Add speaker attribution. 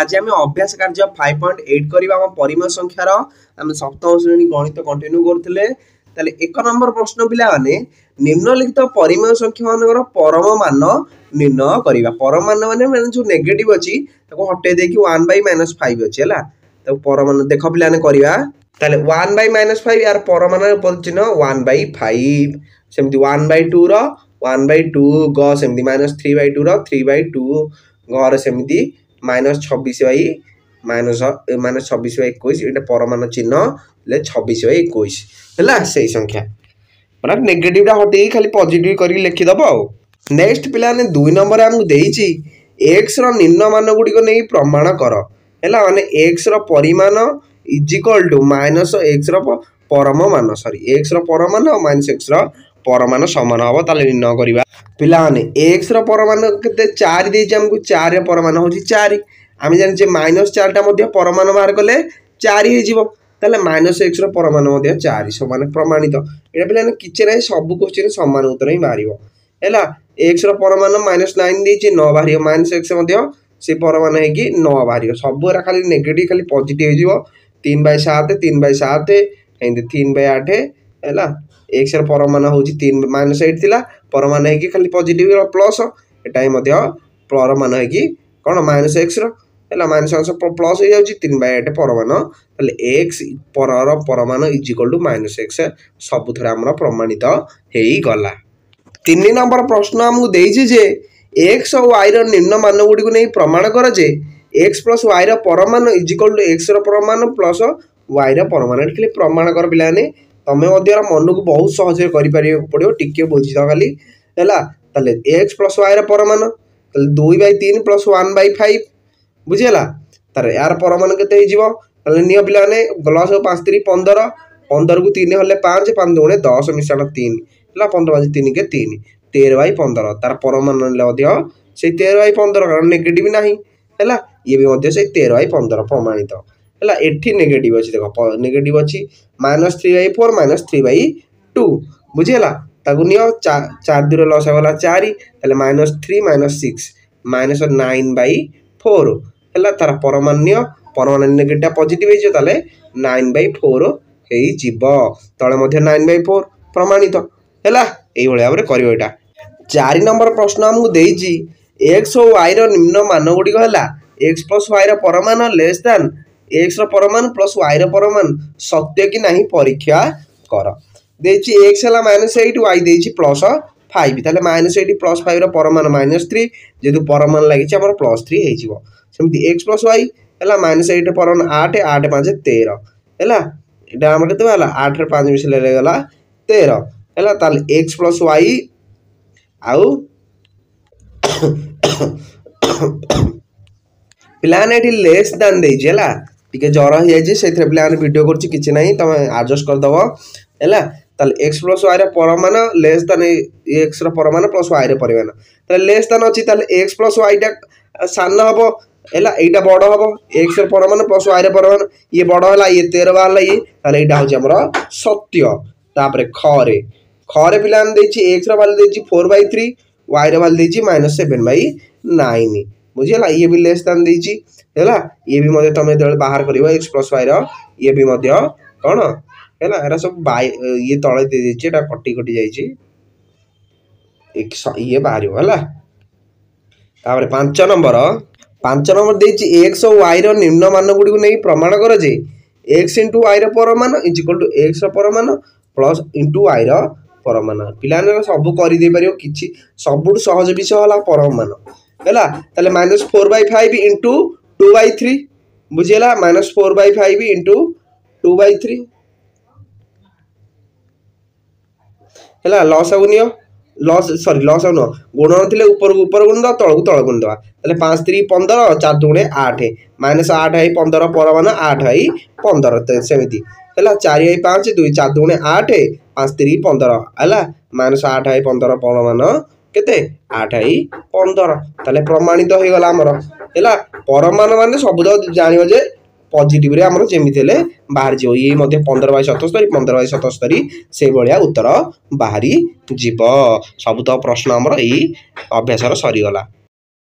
Speaker 1: আজ আমি অভ্যাস কার্য ফাইভ পয়েন্ট এইট করা আমার পরিমেয় সংখ্যার আমি সপ্তম শ্রেণী গণিত কন্টিনিউ করলে তাহলে এক নম্বর প্রশ্ন পিলা মানে নিম্নলিখিত পরিমেয় সংখ্যা মানকর পরম মান নির্ণয় করা পরম মান মানে মানে যে নেগেটিভ অছি তাকে হটাই দিয়ে ওয়ান বাই মাইনস ফাইভ অছি হল তাকে পরম মান দেখ পিলা করা তাহলে ওয়ান বাই মাইনস ফাইভ আর পর মানের উপর চিহ্ন ওয়ান বাই ফাইভ সেমতি ওয়ান বাই টু র ওয়ান বাই টু গ সেমতি মাইনস থ্রি বাই টু র থ্রি বাই টু ঘর সেমতি मइनस छब्बिस मनस छब्बिस वाइ एकैस एउटा परमा चिह्न छब्बिस वाइ संख्या होला नेगेटिभ हटे खालि पजिटि लेखिदेब आउ नेक्स्ट पहिला दुई नम्बर एक्स र निम्न मन को नै प्रमाण गर होला म एक्स र परिमाण is equal to minus X र परम मा सरी एक्स र मान मस र পরমাণু সমান হব তাহলে নির্ণয় କରିବା ପିଲାମାନେ ଏକ୍ସର ପରମାଣୁ କେତେ ଚାରି ଦେଇଛି ଆମକୁ ଚାରିର ପରମାଣୁ ହେଉଛି ଚାରି ଆମେ ଜାଣିଛେ ମାଇନସ୍ ଚାରିଟା ମଧ୍ୟ ପରମାଣୁ ବାହାର କଲେ ଚାରି ହେଇଯିବ ତାହେଲେ ମାଇନସ୍ ଏକ୍ସର ପରମାଣୁ ମଧ୍ୟ ଚାରି ସମାନ ପ୍ରମାଣିତ ଏଇଟା ପିଲାମାନେ କିଛି ନାହିଁ ସବୁ କୋଶ୍ଚିନ୍ ସମାନ ଉତ୍ତର ହିଁ ବାହାରିବ ହେଲା ଏକ୍ସର ପରମାଣୁ ମାଇନସ୍ ନାଇନ୍ ଦେଇଛି ନଅ ବାହାରିବ ମାଇନସ୍ ଏକ୍ସ ମଧ୍ୟ ସେ ପରମାଣୁ ହେଇକି ନଅ ବାହାରିବ ସବୁଗୁରା ଖାଲି ନେଗେଟିଭ୍ ଖାଲି ପଜିଟିଭ୍ ହେଇଯିବ ତିନି ବାଇ ସାତ ତିନି ବାଇ ସାତ ଏମିତି ତିନି ବାଇ ଆଠ ହେଲା ଏକ୍ସର ପରମାନ ହେଉଛି ତିନି ମାଇନସ୍ ଏଇଟ୍ ଥିଲା ପରମାନ ହେଇକି ଖାଲି ପଜିଟିଭ୍ର ପ୍ଲସ୍ ଏଇଟା ହିଁ ମଧ୍ୟ ପରମାନ ହେଇକି କ'ଣ ମାଇନସ୍ ଏକ୍ସର ହେଲା ମାଇନସ୍ ଅଂଶ ପ୍ଲସ୍ ହେଇଯାଉଛି ତିନି ବାଇ ଏଇଟ୍ ପରମାନ ତାହେଲେ ଏକ୍ସ ପରର ପରମାନ is equal to minus X ସବୁଥିରେ ଆମର ପ୍ରମାଣିତ ହେଇଗଲା ତିନି ନମ୍ବର ପ୍ରଶ୍ନ ଆମକୁ ଦେଇଛି ଯେ ଏକ୍ସ ଓ ୱାଇର ନିମ୍ନ ମାନଗୁଡ଼ିକୁ ନେଇ ପ୍ରମାଣ କର ଯେ ଏକ୍ସ ପ୍ଲସ୍ ୱାଇର ପରମାନ ଇଜ୍ ଇକ୍ୱାଲ୍ ଟୁ ଏକ୍ସର ପରମାନ ପ୍ଲସ୍ ୱାଇର ପରମାନ ଏଠି ଖାଲି ପ୍ରମାଣ କର ପିଲାମାନେ ତମେ ମଧ୍ୟ ମନକୁ ବହୁତ ସହଜରେ କରିପାରିବାକୁ ପଡ଼ିବ ଟିକେ ବୁଝିଥାଅ ଖାଲି ହେଲା ତାହେଲେ ଏକ୍ସ ପ୍ଲସ୍ ୱାଇର ପରମାନ ତାହେଲେ ଦୁଇ ବାଇ ତିନି ପ୍ଲସ୍ ୱାନ୍ ବାଇ ଫାଇଭ୍ ବୁଝିହେଲା ତାହେଲେ ଏହାର ପରମାନ କେତେ ହେଇଯିବ ତାହେଲେ ନିଅ ପିଲାମାନେ ଗ୍ଲସ୍ ପାଞ୍ଚ ତିନି ପନ୍ଦର ପନ୍ଦରକୁ ତିନି ହେଲେ ପାଞ୍ଚ ପାଞ୍ଚ ଦୁଣେ ଦଶ ମିଶାଣ ତିନି ହେଲା ପନ୍ଦର ବାଜି ତିନିକେ ତିନି ତେର ବାଇ ପନ୍ଦର ତାର ପରମାନ ନେଲେ ମଧ୍ୟ ସେଇ ତେର ବାଇ ପନ୍ଦର କାରଣ ନେଗେଟିଭ୍ ନାହିଁ ହେଲା ଇଏ ବି ମଧ୍ୟ ସେଇ ତେର ବାଇ ପନ୍ଦର ପ୍ରମାଣିତ ହେଲା ଏଠି ନେଗେଟିଭ୍ ଅଛି ଦେଖ ନେଗେଟିଭ୍ ଅଛି minus three by four minus three by two ବୁଝିହେଲା ତାକୁ ନିଅ ଚାରି ଦୁଇର ଲସ୍ ହେଇଗଲା ଚାରି ତାହେଲେ minus three minus six minus nine by four ହେଲା ତା'ର ପରମାନ ନିଅ ପରମାନ ନେଗେଟିଭ୍ଟା ପଜିଟିଭ୍ ହେଇଯିବ ତାହେଲେ ନାଇନ୍ ବାଇ ଫୋର୍ ହେଇଯିବ ତଳେ ମଧ୍ୟ ନାଇନ୍ ବାଇ ଫୋର୍ ପ୍ରମାଣିତ ହେଲା ଏଇଭଳି ଭାବରେ କରିବ ଏଇଟା ଚାରି ନମ୍ବର ପ୍ରଶ୍ନ ଆମକୁ ଦେଇଛି ଏକ୍ସ ଓ ୱାଇର ନିମ୍ନ ମାନଗୁଡ଼ିକ ହେଲା ଏକ୍ସ ପ୍ଲସ୍ ୱାଇର ପରମାନ ଲେସ୍ ଦାନ୍ এক্সর পরমান প্লস ওয়াইর পরমান সত্য কি না পরীক্ষা কর ଦେଇଛି ଏକ୍ସ ହେଲା ମାଇନସ୍ ଏଇଟ୍ ୱାଇ ଦେଇଛି ପ୍ଲସ୍ ଫାଇଭ୍ ତାହେଲେ ମାଇନସ୍ ଏଇଟ୍ ପ୍ଲସ୍ ଫାଇଭ୍ର ପରମାନ ମାଇନସ୍ ଥ୍ରୀ ଯେହେତୁ ପରମାନ ଲାଗିଛି ଆମର ପ୍ଲସ୍ ଥ୍ରୀ ହେଇଯିବ ସେମିତି ଏକ୍ସ ପ୍ଲସ୍ ୱାଇ ହେଲା ମାଇନସ୍ ଏଇଟ୍ ପରମାନ ଆଠ ଆଠ ପାଞ୍ଚ ତେର ହେଲା ଏଇଟା ଆମର କେତେ ହେଲା ଆଠରେ ପାଞ୍ଚ ମିଶିଲେ ହେଇଗଲା ତେର ହେଲା ତାହେଲେ ଏକ୍ସ ପ୍ଲସ୍ ୱାଇ ଆଉ ପିଲାମାନେ ଏଠି ଲେସ୍ ଦାନ୍ ଦେଇଛି ହେଲା টিকে জ্বর হয়েছে সেইথিরে পিলা মানে ভিডিও করছি কিছু নাই তুমি আডজস্ট করিদেব হ্যাঁ তাহলে এক্স প্লস ওয়াই পরমান লেস দেন এক্স পরমান প্লস ওয়াই পরিমাণ তাহলে লেস দেন অছি তাহলে এক্স প্লস ওয়াইটা সান হব ହେଲା ଏଇଟା ବଡ଼ ହେବ ଏକ୍ସର ପରମାନ ପ୍ଲସ୍ ୱାଇର ପରମାନ ଇଏ ବଡ଼ ହେଲା ଇଏ ତେର ବାହାରିଲା ଇଏ ତାହେଲେ ଏଇଟା ହେଉଛି ଆମର ସତ୍ୟ ତାପରେ ଖରେ ଖରେ ପିଲାମାନେ ଦେଇଛି ଏକ୍ସର ଭାଲ୍ୟୁ ଦେଇଛି ଫୋର୍ ବାଇ ଥ୍ରୀ ୱାଇର ଭାଲ୍ୟୁ ଦେଇଛି ମାଇନସ୍ ସେଭେନ୍ ବାଇ ନାଇନ୍ ବୁଝିହେଲା ଇଏ ବି ଲେସ୍ ଦାନ୍ ଦେଇଛି ହେଲା ଇଏ ବି ମଧ୍ୟ ତୁମେ ଯେତେବେଳେ ବାହାର କରିବ ଏକ୍ସ ପ୍ଲସ୍ ୱାଇର ଇଏ ବି ମଧ୍ୟ କ'ଣ ହେଲା ଏରା ସବୁ ବାଇ ଇଏ ତଳେ ଦେଇଦେଇଛି ଏଇଟା କଟି କଟି ଯାଇଛି ଇଏ ବାହାରିବ ହେଲା ତାପରେ ପାଞ୍ଚ ନମ୍ବର ପାଞ୍ଚ ନମ୍ବର ଦେଇଛି ଏକ୍ସ ଓ ୱାଇର ନିମ୍ନ ମାନଗୁଡ଼ିକୁ ନେଇ ପ୍ରମାଣ କର ଯେ ଏକ୍ସ ଇଣ୍ଟୁ ୱାଇର ପରମାନ ଇଜ୍ ଇକ୍ୱାଲ୍ ଟୁ ଏକ୍ସର ପରମାନ ପ୍ଲସ୍ ଇଣ୍ଟୁ ୱାଇର ପରମାନ ପିଲାମାନେ ସବୁ କରିଦେଇପାରିବ କିଛି ସବୁଠୁ ସହଜ ବିଷୟ ହେଲା ପରମାନ ହେଲା ତାହେଲେ minus four by five into two by three ବୁଝିଗଲା minus four by five into two by three ହେଲା ଲସ୍ ଆଉ ନିଅ ଲସ୍ ସରି ଲସ୍ ଆଉ ନୁହଁ ଗୁଣ ନଥିଲେ ଉପରକୁ ଉପର ଗୁଣ ଦେବା ତଳକୁ ତଳ ଗୁଣ ଦେବା ତାହେଲେ ପାଞ୍ଚ ତିରିକି ପନ୍ଦର ଚାରି ଦୁଣେ ଆଠ ମାଇନସ୍ ଆଠ ହେଇ ପନ୍ଦର ପରମାନ ଆଠ ହେଇ ପନ୍ଦର ସେମିତି ହେଲା ଚାରି ହେଇ ପାଞ୍ଚ ଦୁଇ ଚାରି ଦୁଣେ ଆଠ ପାଞ୍ଚ ତିରିକି ପନ୍ଦର ହେଲା ମାଇନସ୍ ଆଠ ହେଇ ପନ୍ଦର ପରମାନ କେତେ ଆଠ ଏଇ ପନ୍ଦର ତାହେଲେ ପ୍ରମାଣିତ ହୋଇଗଲା ଆମର ହେଲା ପରମାନ ମାନେ ସବୁଯାକ ଜାଣିବ ଯେ ପଜିଟିଭରେ ଆମର ଯେମିତି ହେଲେ ବାହାରିଯିବ ଏଇ ମଧ୍ୟ ପନ୍ଦର ବାଇ ସତସ୍ତରୀ ପନ୍ଦର ବାଇ ସତସ୍ତରୀ ସେଇଭଳିଆ ଉତ୍ତର ବାହାରିଯିବ ସବୁତକ ପ୍ରଶ୍ନ ଆମର ଏଇ ଅଭ୍ୟାସର ସରିଗଲା